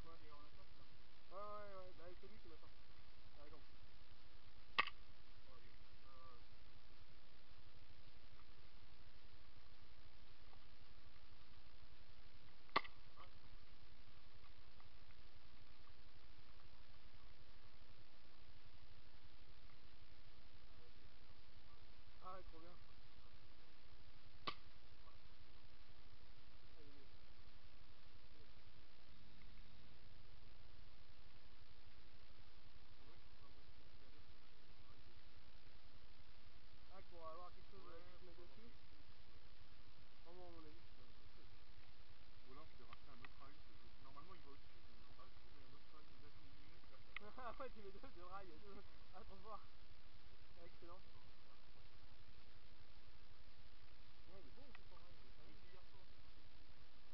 quoi, on attend ça. Ouais, ouais, ouais, bah, c'est lui qui m'attend. Ouais, il est bon.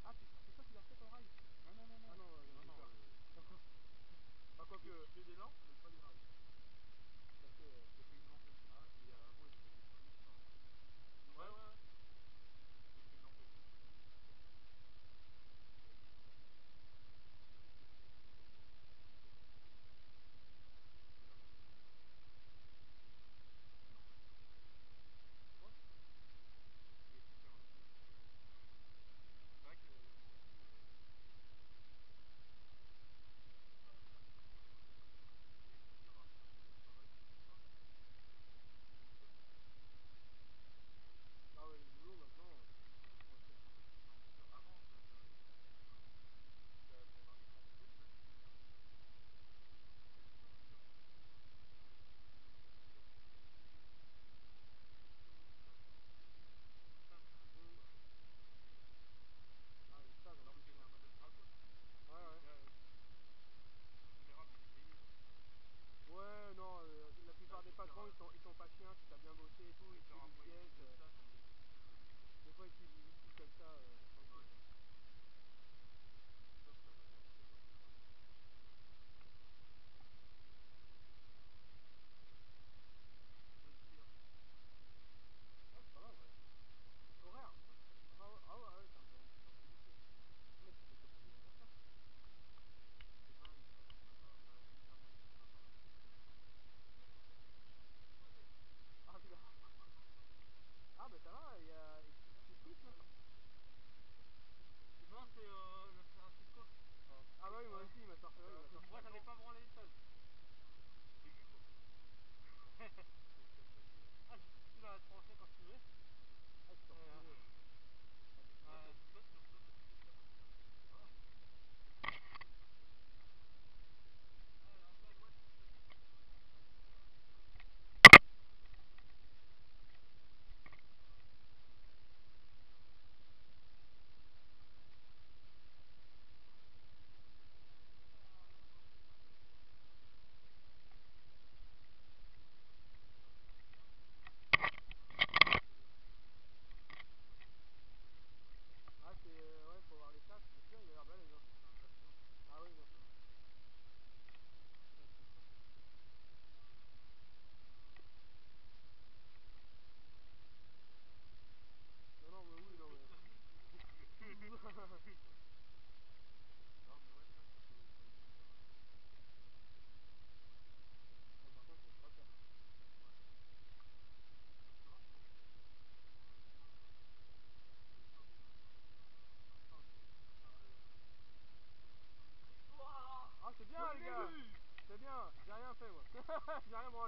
Ah, c'est ça qui l'as fait rail Non, non, non, non. Non, non, quoi que... Tu des lampes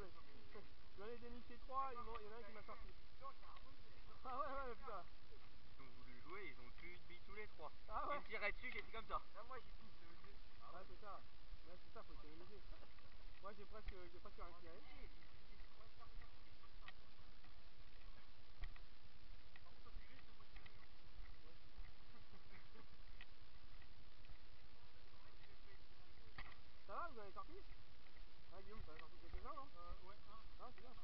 drôle. J'en ai déniché trois, il y en a un qui m'a sorti. Ah ouais, ouais, putain. Ils ont voulu jouer, ils ont tué une bille tous les trois. Ah ouais. Ils tiraient dessus, j'étais comme ça. Là, moi, j'ai pisse de le Ah ouais, c'est ça. Ouais, c'est ça, faut s'organiser. Moi, j'ai presque, j'ai presque rien tiré. Ça va, vous avez sorti? Ah Guillaume, t'as sorti quelque chose là, non Euh, ouais. Ah, c'est bien.